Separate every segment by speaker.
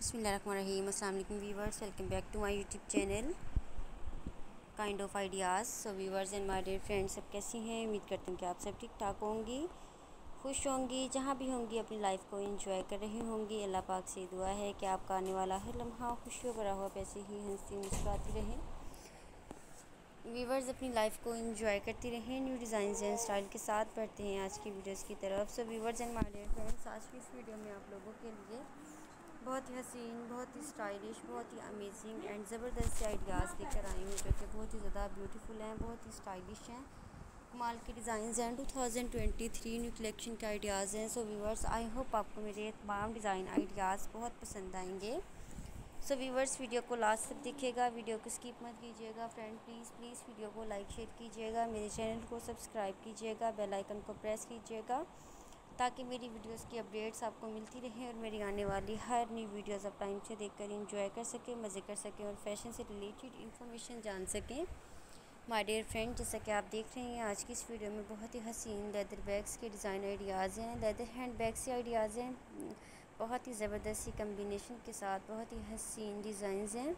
Speaker 1: Bismillahirrahmanirrahim. Assalamualaikum viewers. Welcome back to my YouTube channel. Kind of ideas so viewers and my dear friends सब कैसी हैं? उम्मीद करती हूँ कि आप सब ठीक ठाक होंगी, खुश होंगी, जहाँ भी होंगी, अपनी लाइफ को एंजॉय कर रही होंगी। अल्लाह पाक से दुआ है कि आपका आने वाला हर लम्हा खुशियों भरा हुआ ऐसे ही हंसती मुस्कुराती रहें। वीवर्स अपनी लाइफ को एंजॉय करती रहें न्यू डिज़ाइन एंड स्टाइल के साथ बढ़ते हैं आज की वीडियोज़ की तरफ़। So viewers and my dear friends आज की इस वीडियो में आप लोगों के लिए बहुत ही हसीन, बहुत ही स्टाइलिश, बहुत ही अमेजिंग एंड ज़बरदस्त से आइडियाज़ लेकर आई हूँ, जो कि बहुत ही ज़्यादा ब्यूटीफुल हैं, बहुत ही स्टाइलिश हैं। कमाल के डिज़ाइन हैं। 2023 न्यू कलेक्शन के आइडियाज़ हैं। सो व्यूवर्स आई होप आपको मेरे तमाम डिज़ाइन आइडियाज़ बहुत पसंद आएँगे। सो व्यूवर्स वीडियो को लास्ट तक देखिएगा वीडियो को स्किप मत कीजिएगा। फ्रेंड प्लीज़ प्लीज़ वीडियो को लाइक शेयर कीजिएगा। मेरे चैनल को सब्सक्राइब कीजिएगा। बेल आइकन को प्रेस कीजिएगा। ताकि मेरी वीडियोस की अपडेट्स आपको मिलती रहें और मेरी आने वाली हर न्यू वीडियोस आप टाइम से देखकर एंजॉय कर सकें, मज़े कर सकें और फ़ैशन से रिलेटेड इन्फॉर्मेशन जान सकें। माय डियर फ्रेंड जैसा कि आप देख रहे हैं, आज की इस वीडियो में बहुत ही हसीन लेदर बैग्स के डिज़ाइन आइडियाज़ हैं लेदर हैंड बैग्स के आइडियाज़ हैं, बहुत ही ज़बरदस्त सी कम्बिनेशन के साथ बहुत ही हसीन डिज़ाइंस हैं।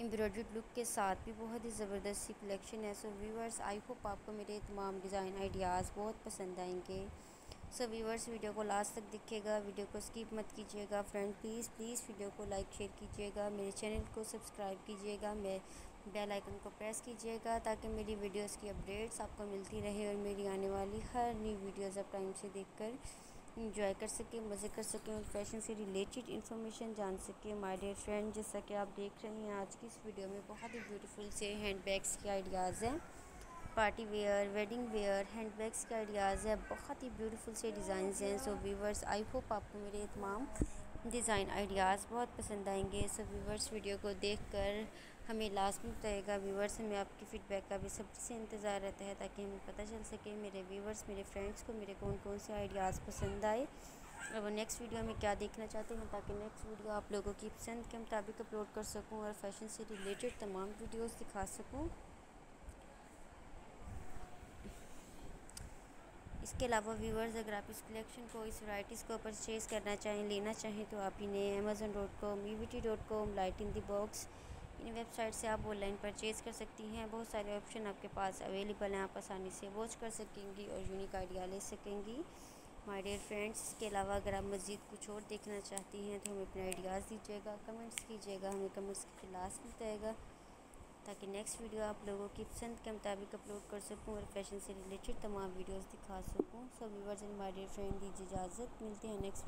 Speaker 1: एम्ब्रॉयड लुक के साथ भी बहुत ही ज़बरदस्त सी कलेक्शन है सो व्यूअर्स आई होप आपको मेरे तमाम डिज़ाइन आइडियाज़ बहुत पसंद आएँगे। सो व्यूवर्स वीडियो को लास्ट तक दिखेगा वीडियो को स्किप मत कीजिएगा। फ्रेंड प्लीज़ प्लीज़ वीडियो को लाइक शेयर कीजिएगा। मेरे चैनल को सब्सक्राइब कीजिएगा। मैं बेल आइकन को प्रेस कीजिएगा ताकि मेरी वीडियोस की अपडेट्स आपको मिलती रहे और मेरी आने वाली हर न्यू वीडियोज़ आप टाइम से देखकर इंजॉय कर सकें, मज़े कर सकें और फ़ैशन से रिलेटेड इन्फॉर्मेशन जान सकें। माय डियर फ्रेंड जैसा कि आप देख रहे हैं, आज की इस वीडियो में बहुत ही ब्यूटीफुल से हैंड बैग्स के आइडियाज़ हैं। Party wear wedding wear hand bags के आइडियाज़ है। बहुत ही ब्यूटीफुल से डिज़ाइन हैं। सो व्यूवर्स आई होप आपको मेरे तमाम डिज़ाइन आइडियाज़ बहुत पसंद आएँगे। सो व्यूवर्स वीडियो को देखकर हमें लास्ट में बताएगा। व्यूवर्स हमें आपकी फ़ीडबैक का भी सबसे इंतज़ार रहता है ताकि हमें पता चल सके मेरे व्यूवर्स मेरे फ्रेंड्स को मेरे कौन कौन से आइडियाज़ पसंद आए। और वो नेक्स्ट वीडियो में क्या देखना चाहते हैं ताकि नेक्स्ट वीडियो आप लोगों की पसंद के मुताबिक अपलोड कर सकूँ और फ़ैशन से रिलेटेड तमाम वीडियोज़ दिखा सकूँ। इसके अलावा व्यूवर्स अगर आप इस कलेक्शन को, इस वराइटीज़ को परचेज़ करना चाहें, लेना चाहें तो आप इन्हें Amazon dot com U T dot com light in the box in website से आप ऑनलाइन परचेज़ कर सकती हैं। बहुत सारे ऑप्शन आपके पास अवेलेबल हैं, आप आसानी से वॉच कर सकेंगी और यूनिक आइडिया ले सकेंगी। माय डियर फ्रेंड्स इसके अलावा अगर आप मज़ीद कुछ और देखना चाहती हैं तो हमें अपने आइडियाज़ दीजिएगा कमेंट्स कीजिएगा, हमें कमेंट्स के में बताएगा ताकि नेक्स्ट वीडियो आप लोगों की पसंद के मुताबिक अपलोड कर सकूँ और फ़ैशन से रिलेटेड तमाम वीडियोज़ दिखा सकूँ। So viewers and dear friend दीजिए इजाज़त। मिलते हैं नेक्स्ट